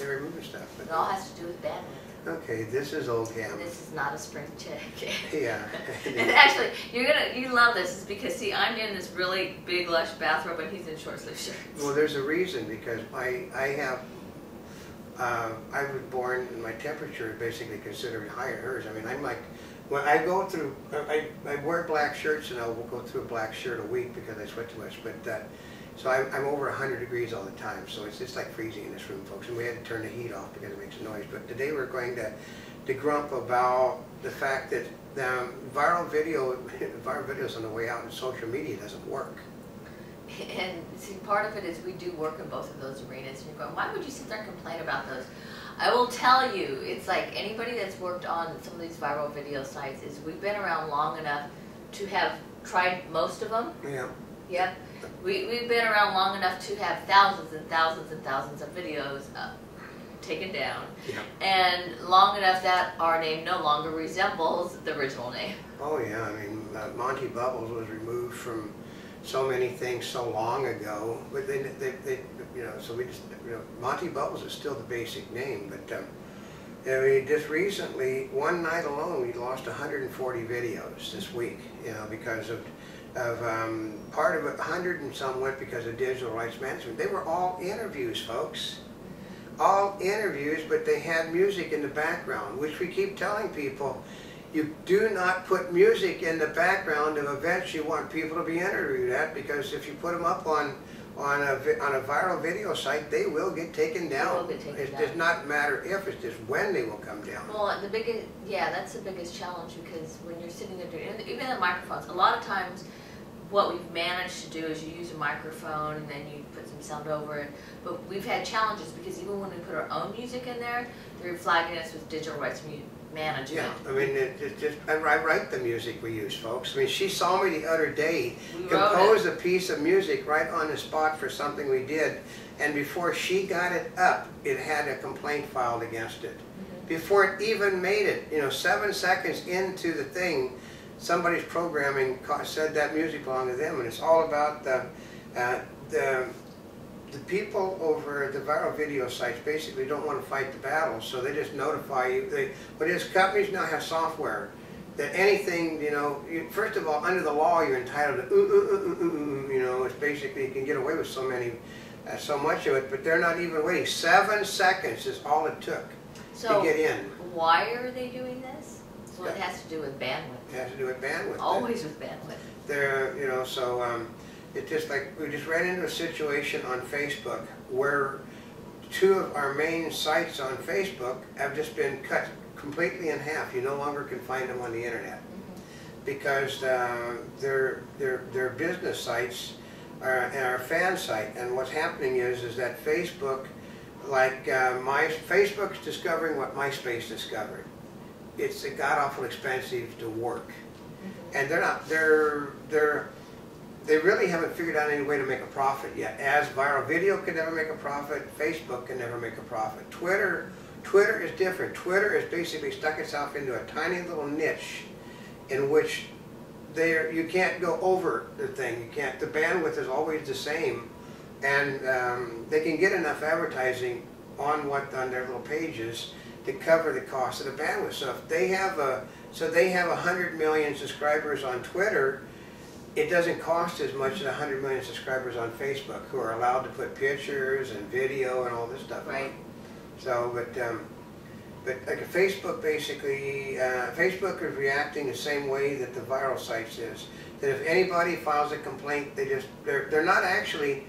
they're removing stuff. but- It all has to do with bandwidth. Okay, this is Oldecam. This is not a spring check. Yeah. And actually, you're gonna, you love this, is because see, I'm in this really big lush bathrobe and he's in short sleeve shirts. Well, there's a reason, because I, I have, uh, I was born, and my temperature is basically considered higher than hers. I mean, I'm like, when I go through, I, I wear black shirts and I'll go through a black shirt a week because I sweat too much, but, uh, so I'm, I'm over hundred degrees all the time, so it's just like freezing in this room, folks, and we had to turn the heat off because it makes a noise. But today we're going to, to grump about the fact that, um, viral video, viral videos on the way out in social media doesn't work. And see, part of it is we do work in both of those arenas. And you're going, why would you sit there and complain about those? I will tell you, it's like anybody that's worked on some of these viral video sites is we've been around long enough to have tried most of them. Yeah, Yep. We, we've been around long enough to have thousands and thousands and thousands of videos uh, taken down. yeah. And long enough that our name no longer resembles the original name. Oh, yeah, I mean, uh, Montebubbles was removed from so many things so long ago, but they, they, they, you know, so we just, you know, Montebubbles is still the basic name, but, um, I mean, just recently, one night alone, we lost hundred and forty videos this week, you know, because of, of, um, part of it, hundred and some went because of digital rights management. They were all interviews, folks. All interviews, but they had music in the background, which we keep telling people, you do not put music in the background of events you want people to be interviewed at, because if you put them up on, on a, on a viral video site, they will get taken down. get taken It down. does not matter if, it's just when they will come down. Well, the biggest, yeah, that's the biggest challenge because when you're sitting there doing, even the microphones, a lot of times what we've managed to do is you use a microphone and then you put some sound over it. But we've had challenges because even when we put our own music in there, they're flagging us with digital rights management. Yeah, I mean, it, it just, I I write the music we use, folks. I mean, she saw me the other day We compose a piece of music right on the spot for something we did, and before she got it up, it had a complaint filed against it. Mhm. Before it even made it, you know, seven seconds into the thing, somebody's programming said that music belonged to them, and it's all about the, uh, the, the people over the viral video sites basically don't want to fight the battle, so they just notify you. They, it is, companies now have software that anything, you know, you, first of all, under the law, you're entitled to, ooh, ooh, ooh, ooh, ooh, you know, it's basically, you can get away with so many, uh, so much of it, but they're not even waiting. Seven seconds is all it took to get in. why are they doing this? Well, it has to do with bandwidth, It has to do with bandwidth. always with bandwidth. There, you know, so, um, it just like, we just ran into a situation on Facebook where two of our main sites on Facebook have just been cut completely in half. You no longer can find them on the internet. Because, uh, they're, they're, they're business sites are, are a fan site, and what's happening is, is that Facebook, like, uh, my, Facebook's discovering what MySpace discovered. It's a god awful expensive to work. And they're not they're they're they really haven't figured out any way to make a profit yet. As viral video can never make a profit facebook can never make a profit. Twitter twitter is different. Twitter has basically stuck itself into a tiny little niche in which there you can't go over the thing. You can't the bandwidth is always the same. And um, they can get enough advertising on what on their little pages to cover the cost of the bandwidth so if they have a so they have 100 million subscribers on Twitter. It doesn't cost as much as 100 million subscribers on Facebook who are allowed to put pictures and video and all this stuff. on. Right. So, but, um, but like Facebook basically, uh, Facebook is reacting the same way that the viral sites is. That if anybody files a complaint, they just, they're, they're not actually,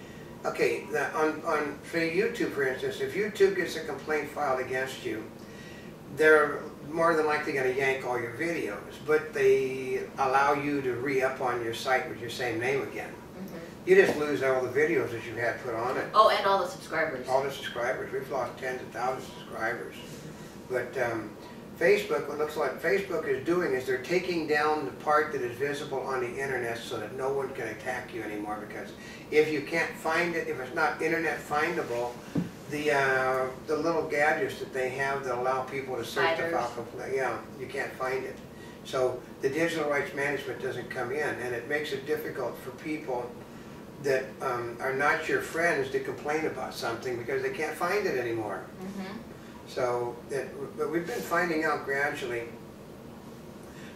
okay, the, on, on, say YouTube for instance, if YouTube gets a complaint filed against you, they're more than likely going to yank all your videos, but they allow you to re-up on your site with your same name again. Mhm. You just lose all the videos that you had put on it. Oh, and all the subscribers. All the subscribers, we've lost tens of thousands of subscribers. But um, Facebook, what looks like Facebook is doing is they're taking down the part that is visible on the internet so that no one can attack you anymore because if you can't find it, if it's not internet findable, the, uh, the little gadgets that they have that allow people to search the file, yeah, you can't find it. So the digital rights management doesn't come in and it makes it difficult for people that um, are not your friends to complain about something because they can't find it anymore. Mhm. So, that, but we've been finding out gradually.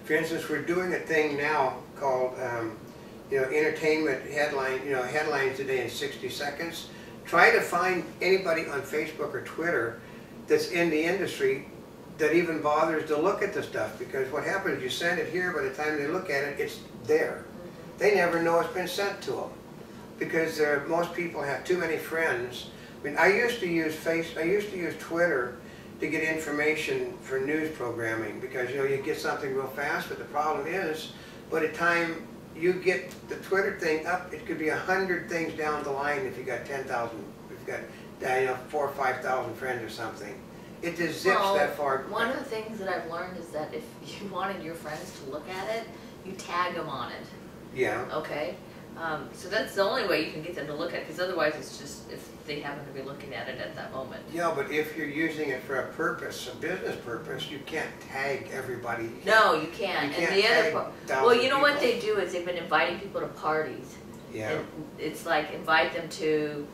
For instance, we're doing a thing now called, um, you know, entertainment headline, you know, headlines today in 60 seconds. Try to find anybody on Facebook or Twitter that's in the industry that even bothers to look at the stuff because what happens, you send it here, by the time they look at it, it's there. They never know it's been sent to them because most people have too many friends. I mean, I used to use Face, I used to use Twitter to get information for news programming because you know you get something real fast. But the problem is, by the time you get the Twitter thing up, it could be a hundred things down the line if you got ten thousand, if you got you know four or five thousand friends or something. It just zips Well, that far. One of the things that I've learned is that if you wanted your friends to look at it, you tag them on it, Yeah. okay? Um, so that's the only way you can get them to look at it, because otherwise it's just, if they happen to be looking at it at that moment. Yeah, but if you're using it for a purpose, a business purpose, you can't tag everybody. No, you You can't, You can't and the other part, well, you know what they do is they've been inviting people to parties. Yeah, And It's like invite them to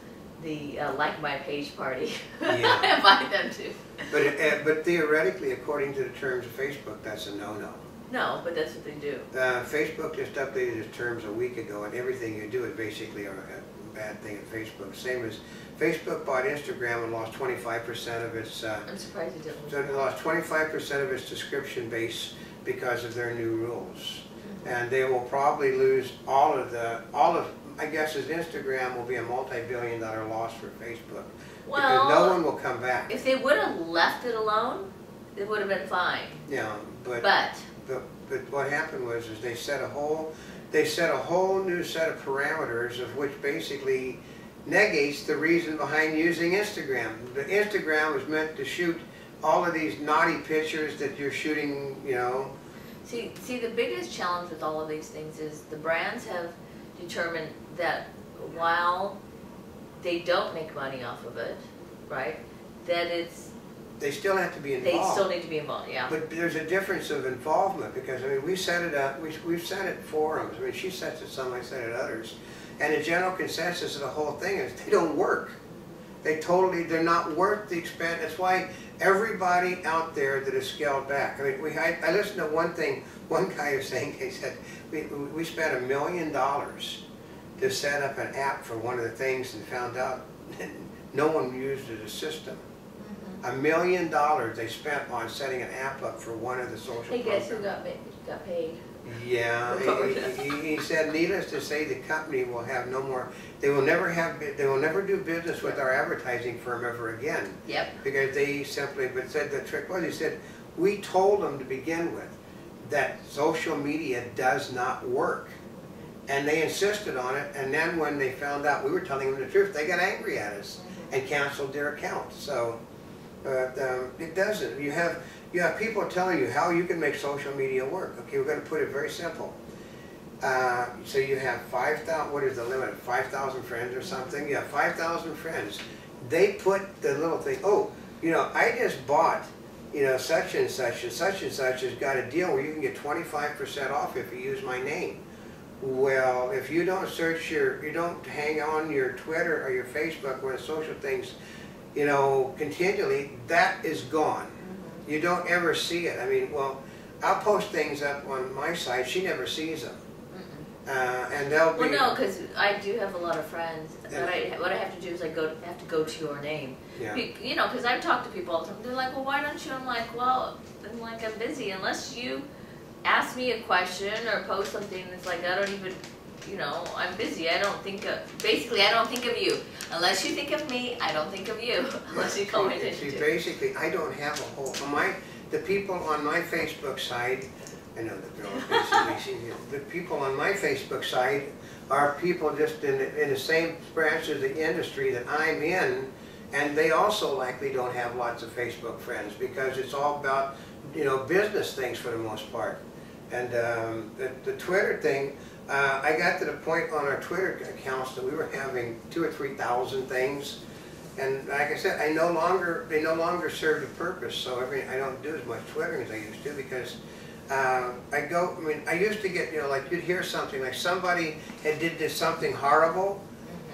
the uh, like my page party. Yeah. Invite them to. but, uh, but theoretically, according to the terms of Facebook, that's a no-no. No, but that's what they do. Uh, Facebook just updated its terms a week ago, and everything you do is basically a, a bad thing at Facebook. Same as Facebook bought Instagram and lost twenty-five percent of its, uh, I'm surprised it didn't. so it lost twenty-five percent of its description base because of their new rules. And they will probably lose all of the, all of, I guess, as Instagram will be a multi-billion dollar loss for Facebook. Because no one will come back, if they would have left it alone, it would have been fine. know, but, But, but, but what happened was, is they set a whole, they set a whole new set of parameters of which basically negates the reason behind using Instagram. The Instagram was meant to shoot all of these naughty pictures that you're shooting, you know, see, see, the biggest challenge with all of these things is the brands have determined that while they don't make money off of it, right? That it's, they still have to be involved. they involved. still need to be involved, yeah. But there's a difference of involvement, because, I mean, we set it up, we, we've set it forums, I mean, she sets it some, I set it others. And the general consensus of the whole thing is, they don't work. They totally, they're not worth the expense, that's why everybody out there that is scaled back, I mean, we, I, I listened to one thing, one guy was saying, he said, we, we spent a million dollars to set up an app for one of the things and found out no one used it as a system. A million dollars they spent on setting an app up for one of the social Hey, guess who programs. got, ma- got paid? Yeah, he, oh, he, he said needless to say, the company will have no more, they will never have, bu- they will never do business with our advertising firm ever again. Yep, Because they simply, but said the trick was, he said, we told them to begin with that social media does not work. And they insisted on it, and then when they found out we were telling them the truth, they got angry at us and canceled their account, so. But, um, it doesn't, you have, you have people telling you how you can make social media work, okay, we're gonna put it very simple. Uh, so you have 5,000, what is the limit, five thousand friends or something, you have five thousand friends. They put the little thing, oh, you know, I just bought, you know, such and such and such and such has got a deal where you can get twenty-five percent off if you use my name. Well, if you don't search your, you don't hang on your Twitter or your Facebook or the social things, you know, continually, that is gone. Mm-hmm. You don't ever see it. I mean, well, I'll post things up on my site, she never sees them. Uh, and they'll be. Well, no, because I do have a lot of friends. What I what I have to do is I go have to go to your name. Yeah, Be- You know, because I've talked to people all the time. They're like, "Well, why don't you?" I'm like, "Well, I'm like I'm busy. Unless you ask me a question or post something, it's like I don't even." You know, I'm busy. I don't think of. Basically, I don't think of you unless you think of me. I don't think of you unless you call my See, attention to. basically, I don't have a whole, my, the people on my Facebook side, I know that they're all basically, the people on my Facebook side are people just in, the- in the same branch of the industry that I'm in, and they also likely don't have lots of Facebook friends, because it's all about, you know, business things for the most part. And um, the, the Twitter thing, uh, I got to the point on our Twitter accounts that we were having two or three thousand things. And like I said, I no longer, they no longer serve the purpose, so every, I don't do as much Twittering as I used to because uh, I go, I mean, I used to get, you know, like you'd hear something, like somebody had did this something horrible,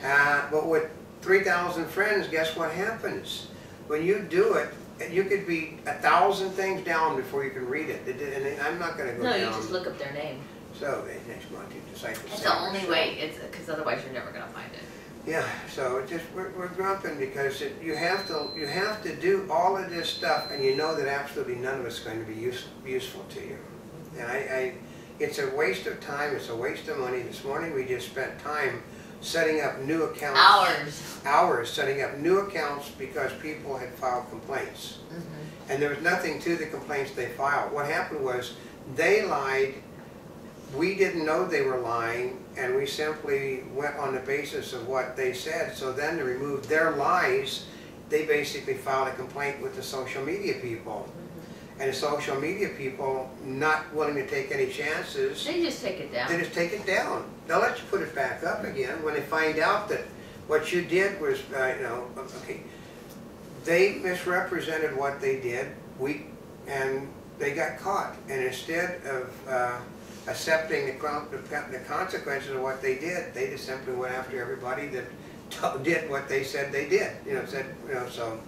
uh, but with three thousand friends, guess what happens? When you do it, you could be a thousand things down before you can read it, and I'm not gonna go No, down. you just look up their name. So, they next month, you decipher. That's the only way, it's, because otherwise you're never gonna find it. Yeah, so it just, we're, we're grumping because it, you have to, you have to do all of this stuff and you know that absolutely none of it's going to be use, useful to you. And I, I, it's a waste of time, it's a waste of money. This morning we just spent time setting up new accounts. Hours. Hours setting up new accounts because people had filed complaints. mm -hmm. And there was nothing to the complaints they filed. What happened was, they lied, we didn't know they were lying, and we simply went on the basis of what they said. So then to remove their lies, they basically filed a complaint with the social media people. And the social media people, not willing to take any chances, They just take it down. they just take it down. They'll let you put it back up again when they find out that what you did was, uh, you know, okay, they misrepresented what they did, we, and they got caught. And instead of uh, accepting the the consequences of what they did, they just simply went after everybody that did what they said they did. You know, said, you know, so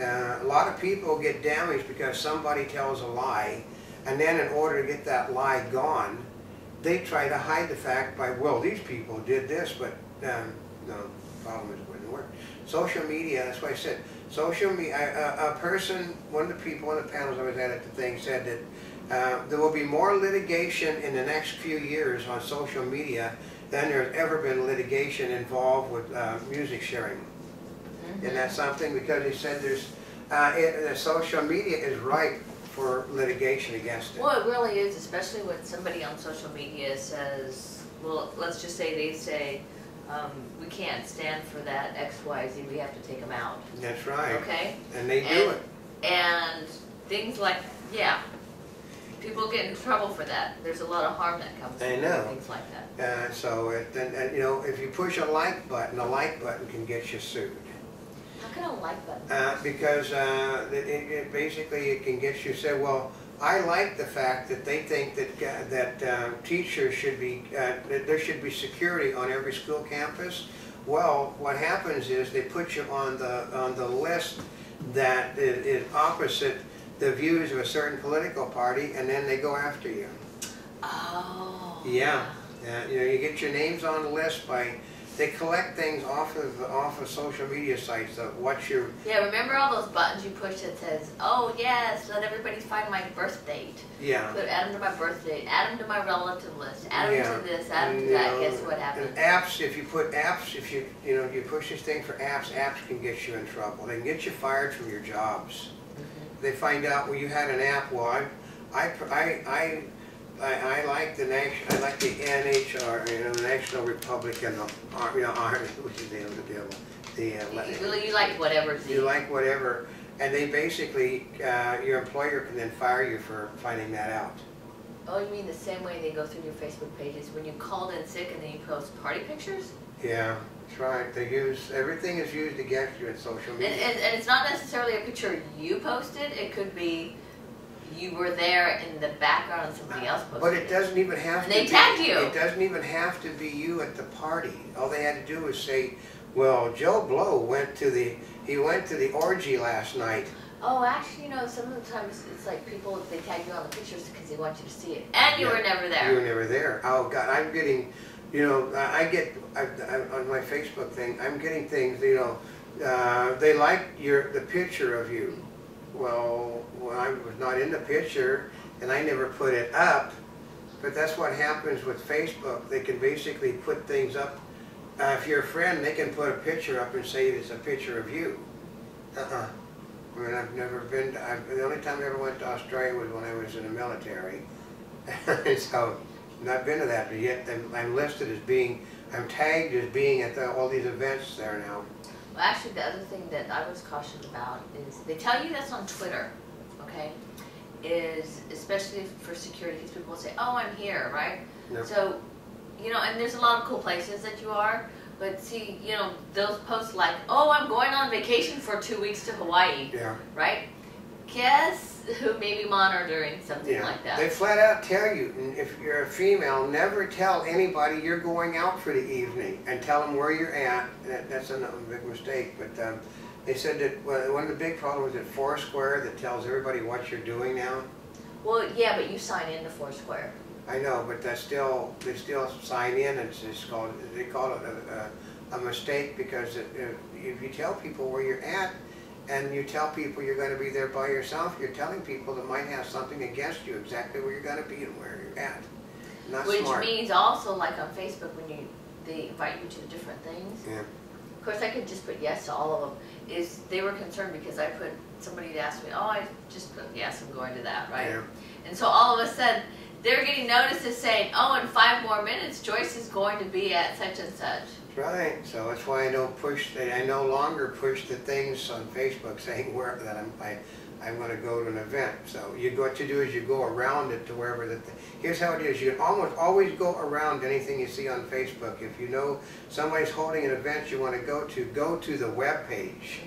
uh, a lot of people get damaged because somebody tells a lie, and then in order to get that lie gone, they try to hide the fact by, well, these people did this, but um, no, problem is it wouldn't work. Social media, that's why I said, social media, a, a person, one of the people, one of the panels I was at at the thing said that uh, there will be more litigation in the next few years on social media than there's ever been litigation involved with uh, music sharing. Mhm. And that's something, because he said there's, uh, it, the social media is ripe for litigation against it. Well, it really is, especially when somebody on social media says, well, let's just say they say, um, we can't stand for that X, Y, Z, we have to take them out, That's right, okay? and they do And- it. And things like, yeah, people get in trouble for that. There's a lot of harm that comes I from know. things like that. Uh, so, it, and, and, you know, if you push a like button, a like button can get you sued. How can a like button? Uh, because uh, it, it, it basically it can get you said, well, I like the fact that they think that uh, that uh, teachers should be uh, that there should be security on every school campus. Well, what happens is they put you on the on the list that is opposite the views of a certain political party, and then they go after you. Oh. Yeah, yeah, you know, you get your names on the list by, they collect things off of, off of social media sites of what your, Yeah, remember all those buttons you push that says, oh yes, let everybody find my birth date. yeah. Put add them to my birth date, add them to my relative list, add them Yeah. to this, add And, to that, know, guess what And happens? apps, if you put apps, if you, you know, you push this thing for apps, apps can get you in trouble. They can get you fired from your jobs. They find out, well, you had an app, well, I, I, I, I, I, like the nation, I like the NHR, you know, the National Republican, Ar- you know, Army, which is the, the, the, uh, You, really, you like whatever you like whatever, and they basically, uh, your employer can then fire you for finding that out. Oh, you mean the same way they go through your Facebook pages when you called in sick and then you post party pictures? Yeah, that's right, they use, everything is used against you in social media. and, and it's not necessarily a picture you posted, it could be you were there in the background and somebody else posted But it doesn't even have to And be. they tagged you. It doesn't even have to be you at the party. All they had to do was say, well, Joe Blow went to the, he went to the orgy last night. Oh, actually, you know, some of the times it's like people, they tag you on the pictures because they want you to see it. And you Yeah. were never there. You were never there. Oh, God, I'm getting, you know, I get, I, I, on my Facebook thing, I'm getting things, you know, uh, they like your, the picture of you. Well, well, I was not in the picture, and I never put it up, but that's what happens with Facebook. They can basically put things up. Uh, if you're a friend, they can put a picture up and say it's a picture of you. Uh-uh. I mean, I've never been, to- I've, the only time I ever went to Australia was when I was in the military. So, not been to that, but yet I'm- I'm listed as being, I'm tagged as being at the, all these events there now. Well, actually, the other thing that I was cautious about is they tell you that's on Twitter, okay? Is especially for security, because people will say, "Oh, I'm here," right? Yep. So, you know, and there's a lot of cool places that you are, but see, you know, those posts like, "Oh, I'm going on vacation for two weeks to Hawaii," Yeah, right? Guess who may be monitoring something Yeah, like that. They flat out tell you, and if you're a female, never tell anybody you're going out for the evening and tell them where you're at. That, that's another big mistake, but um, they said that well, one of the big problems is that Foursquare that tells everybody what you're doing now. Well, yeah, but you sign in to Foursquare. I know, but that's still, they still sign in, it's just called, they call it a, a, a mistake because it, if you tell people where you're at and you tell people you're gonna be there by yourself, you're telling people that might have something against you, exactly where you're gonna be and where you're at. Not Which smart. means also, like on Facebook, when you, they invite you to different things. Yeah. Of course, I could just put yes to all of them, is, they were concerned because I put, somebody had asked me, oh, I just put yes, I'm going to that, right? Yeah. And so all of a sudden, they're getting notices saying, oh, in five more minutes, Joyce is going to be at such and such. Right, so that's why I don't push, the- I no longer push the things on Facebook saying where, that I'm, I, I'm gonna go to an event. So you, what you do is you go around it to wherever the, here's how it is, you almost always go around anything you see on Facebook. If you know somebody's holding an event you wanna go to, go to the web page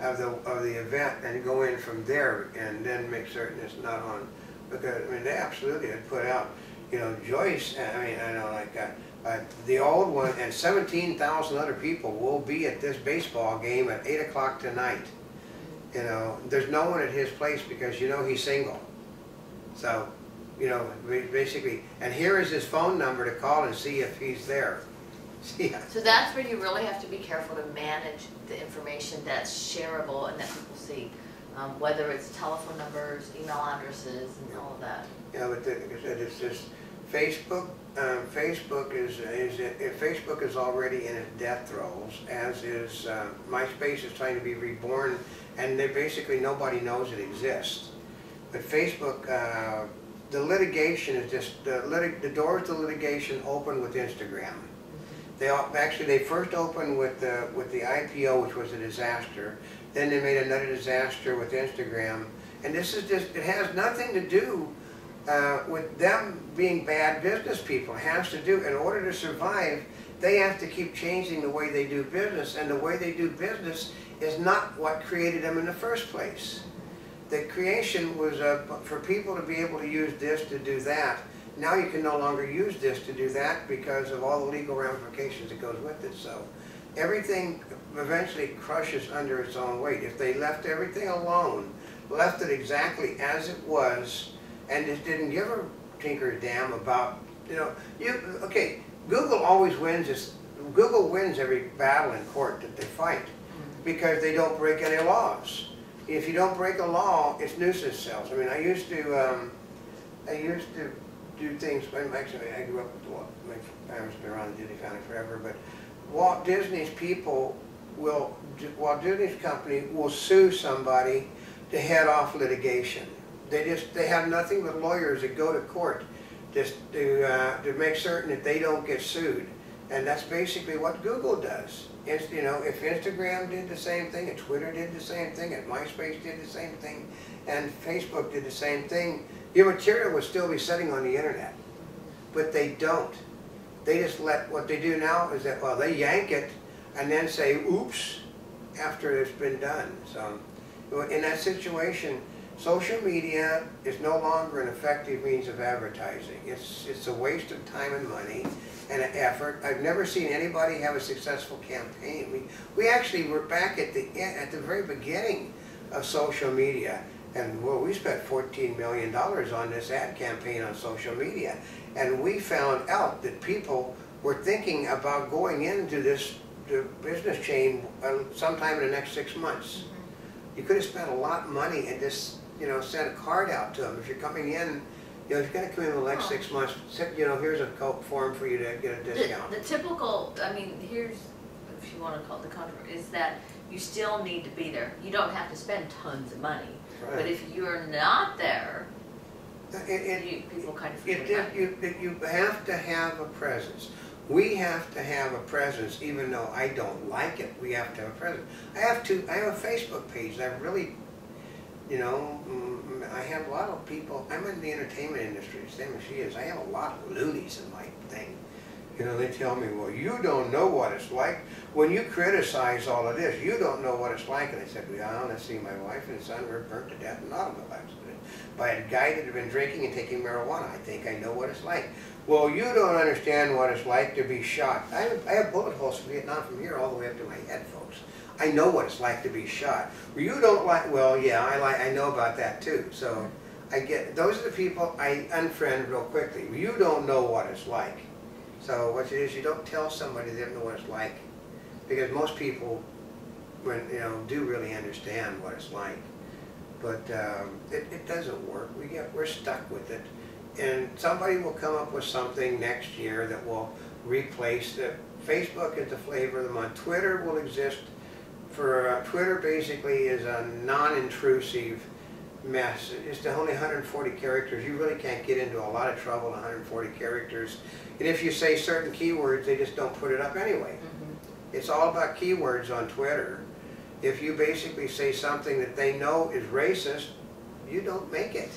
of the, of the event and go in from there and then make certain it's not on, because, I mean, they absolutely had put out, you know, Joyce, I mean, I know, like, uh, uh, the old one, and seventeen thousand other people will be at this baseball game at eight o'clock tonight. You know, there's no one at his place because you know he's single. So, you know, basically, and here is his phone number to call and see if he's there. See, So that's where you really have to be careful to manage the information that's shareable and that people see. Um, whether it's telephone numbers, email addresses, and all of that. know, but the- like I said, it's just, Facebook, um, Facebook is, is, Facebook is already in its death throes, as is, uh, MySpace is trying to be reborn, and basically, nobody knows it exists. But Facebook, uh, the litigation is just, the litig, the doors to litigation open with Instagram. They, all- actually, they first opened with the, with the IPO, which was a disaster. Then they made another disaster with Instagram. And this is just, it has nothing to do uh, with them being bad business people. Has to do, in order to survive, they have to keep changing the way they do business. And the way they do business is not what created them in the first place. The creation was uh, for people to be able to use this to do that. Now you can no longer use this to do that because of all the legal ramifications that goes with it. So everything eventually crushes under its own weight. If they left everything alone, left it exactly as it was, and just didn't give a tinker a damn about, you know, you, okay, Google always wins this, Google wins every battle in court that they fight because they don't break any laws. If you don't break a law, it's nuisance sales. I mean, I used to, um, I used to do things, actually, I grew up with Walt, my parents been around the Disney family forever, but Walt Disney's people will, Walt Disney's company will sue somebody to head off litigation. They just, they have nothing but lawyers that go to court just to, uh, to make certain that they don't get sued. And that's basically what Google does. It's, you know, if Instagram did the same thing, and Twitter did the same thing, and MySpace did the same thing, and Facebook did the same thing, your material would still be sitting on the internet. But they don't. They just let, what they do now is that, well, they yank it and then say, oops, after it's been done. So, in that situation, social media is no longer an effective means of advertising. It's, it's a waste of time and money and effort. I've never seen anybody have a successful campaign. We, we actually were back at the, at the very beginning of social media. And well, we spent fourteen million dollars on this ad campaign on social media. And we found out that people were thinking about going into this the business chain uh, sometime in the next six months. You could have spent a lot of money and just, you know, sent a card out to them. If you're coming in, you know, if you're gonna come in the next six months, you know, here's a co- form for you to get a discount. the typical, I mean, here's, if you wanna call it the controversy, is that you still need to be there. You don't have to spend tons of money. But if you're not there, It, it, you, people kind of It, forget it, you, it- you have to have a presence. We have to have a presence, even though I don't like it, we have to have a presence. I have to, I have a Facebook page, and I really, you know, I have a lot of people, I'm in the entertainment industry, same as she is, I have a lot of loonies in my thing. You know, they tell me, well, you don't know what it's like. When you criticize all of this, you don't know what it's like. And I said, well, I see my wife and son were burnt to death in an automobile accident by a guy that had been drinking and taking marijuana. I think I know what it's like. Well, you don't understand what it's like to be shot. I have, I have bullet holes from Vietnam from here all the way up to my head, folks. I know what it's like to be shot. You don't like, well, yeah, I like, I know about that too. So I get, those are the people I unfriend real quickly. You don't know what it's like. So what it is, you don't tell somebody they don't know what it's like. Because most people, when, you know, do really understand what it's like. But um, it, it doesn't work. We get, we're stuck with it. And somebody will come up with something next year that will replace the, Facebook is the flavor of the month. Twitter will exist for, uh, Twitter basically is a non-intrusive mess. It's only 140 characters. You really can't get into a lot of trouble in 140 characters. And if you say certain keywords, they just don't put it up anyway. Mhm. It's all about keywords on Twitter. If you basically say something that they know is racist, you don't make it.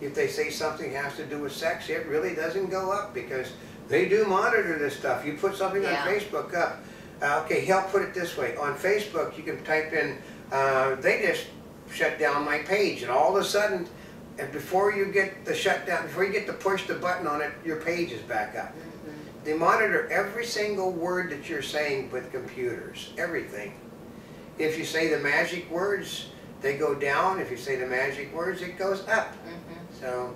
If they say something has to do with sex, it really doesn't go up because they do monitor this stuff. You put something on Facebook up, uh, okay, help put it this way. On Facebook, you can type in, uh, they just shut down my page and all of a sudden, and before you get the shutdown, before you get to push the button on it, your page is back up. Mhm. They monitor every single word that you're saying with computers, everything. If you say the magic words, they go down. If you say the magic words, it goes up. Mhm. So,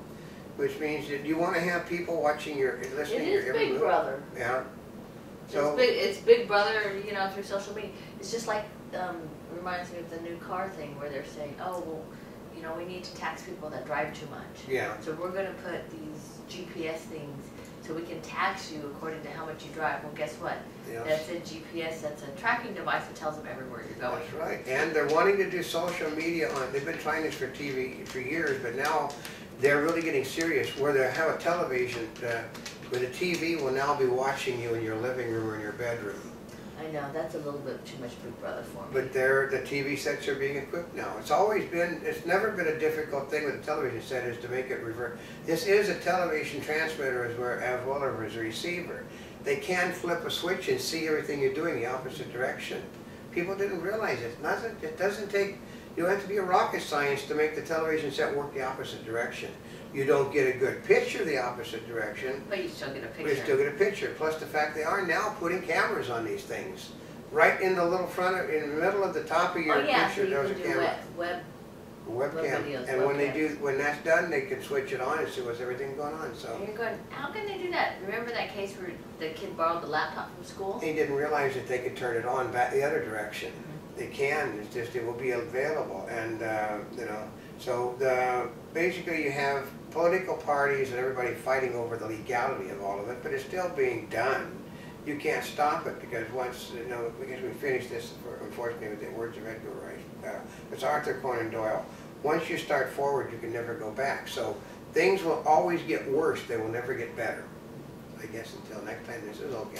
which means that you want to have people watching your, It listening to your is every Big move. Brother. Yeah. It's big, it's Big Brother, you know, through social media. It's just like, um, reminds me of the new car thing where they're saying, oh, well, you know, we need to tax people that drive too much. yeah, So we're gonna put these GPS things so we can tax you according to how much you drive. Well, guess what? yeah. That's a GPS, that's a tracking device that tells them everywhere you're going. That's right. And they're wanting to do social media on, they've been trying this for TV for years, but now they're really getting serious where they have a television, uh, where the TV will now be watching you in your living room or in your bedroom. I know, that's a little bit too much Big Brother for me. But they're, the TV sets are being equipped now. It's always been, it's never been a difficult thing with a television set is to make it revert. This is a television transmitter as well as well as a receiver. They can flip a switch and see everything you're doing the opposite direction. People didn't realize it. Nothing, it doesn't take, you don't have to be a rocket science to make the television set work the opposite direction. You don't get a good picture the opposite direction, But you still get a but you still get a picture, plus the fact they are now putting cameras on these things. Right in the little front of, in the middle of the top of Oh, your yeah, so picture, you there's a camera. web, web, a web Webcam, videos, and when they do, when that's done, they can switch it on and see what's everything going on, so. you're going, how can they do that? Remember that case where the kid borrowed the laptop from school? They didn't realize that they could turn it on back the other direction. Mm-hmm. They can, it's just, it will be available, and, uh, you know, so the, basically you have political parties and everybody fighting over the legality of all of it, but it's still being done. You can't stop it, because once, you know, because we finished this, unfortunately, with the words of Edgar Rice, uh, it's Arthur Conan Doyle. Once you start forward, you can never go back, so things will always get worse, they will never get better. I guess until next time, this is Old